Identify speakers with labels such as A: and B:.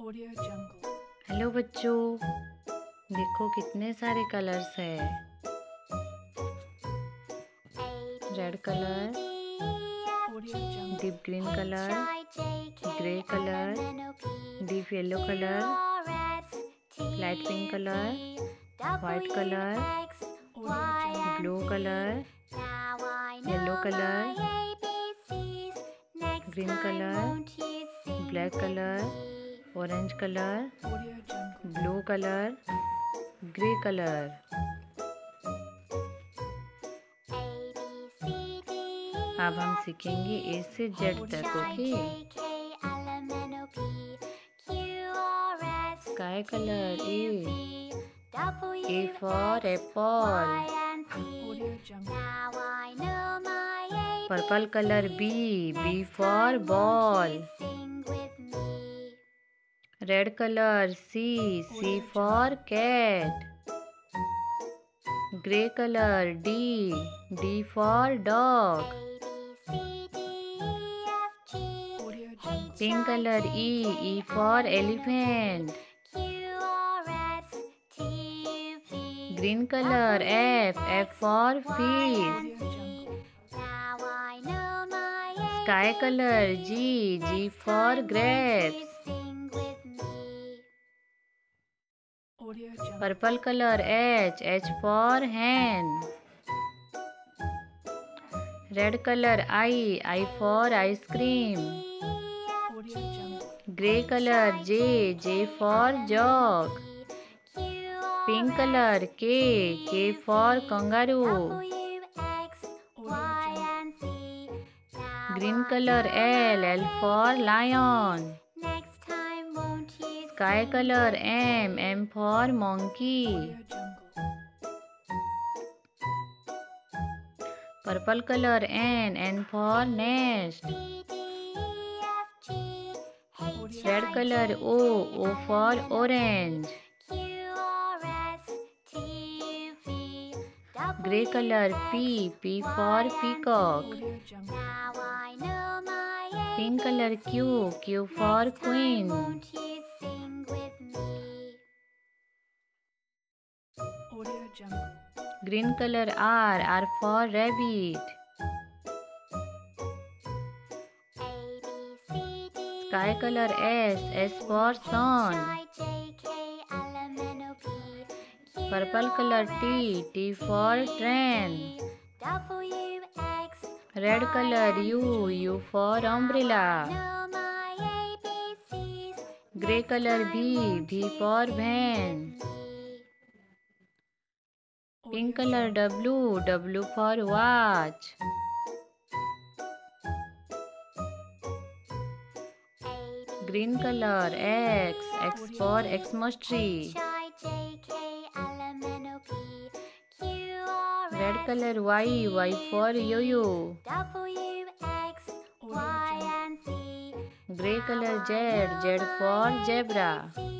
A: Hello
B: बच्चों देखो कितने सारे कलर्स है
C: red colour
B: deep green colour
C: grey colour
B: deep yellow colour
C: light pink colour white colour blue
B: colour
C: yellow colour green colour black colour
B: orange colour
A: blue
B: colour grey colour
C: अब
B: हम सीखेंगे A से Z तक okay
C: sky colour A A for
B: apple
C: purple
B: colour B B for ball Red color, C. C for cat. Grey color, D. D for dog.
C: Pink color, E. E for elephant.
B: Green color, F. F for fish.
C: Sky
B: color, G. G for grapes. Purple color, H. H for hen. Red color, I. I for ice cream. Grey color, J. J for jog.
C: Pink color,
B: K. K for kangaroo.
C: Green color, L. L for
B: lion.
C: sky color M M
B: for monkey purple color N N for nest
C: red color O O for orange grey color P
B: P for peacock
C: pink color Q
B: Q for queen Green color R, R for rabbit.
C: Sky
B: color S, S for sun.
C: Purple color T,
B: T for train.
C: Red color U, U
B: for umbrella.
C: gray color b b for van
A: Pink color
B: W. W for watch.
C: Green color
B: X. X for x tree.
C: Red color
B: Y. Y for yo-yo. Gray color Z. Z for zebra.